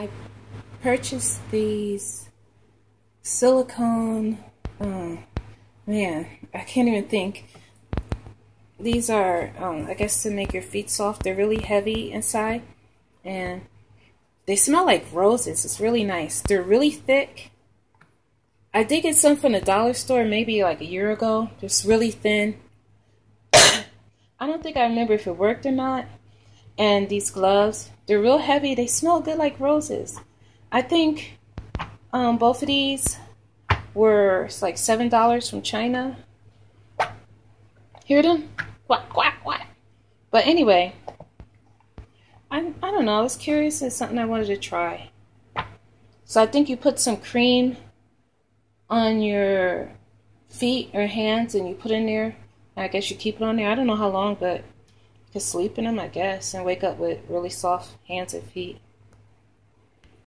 I purchased these silicone, um, man, I can't even think. These are, um, I guess to make your feet soft. They're really heavy inside and they smell like roses. It's really nice. They're really thick. I did get some from the dollar store maybe like a year ago. Just really thin. I don't think I remember if it worked or not. And these gloves, they're real heavy. They smell good like roses. I think um, both of these were like $7 from China. Hear them? Quack, quack, quack. But anyway, I, I don't know. I was curious. It's something I wanted to try. So I think you put some cream on your feet or hands and you put it in there. I guess you keep it on there. I don't know how long, but can sleep in them, I guess, and wake up with really soft hands and feet.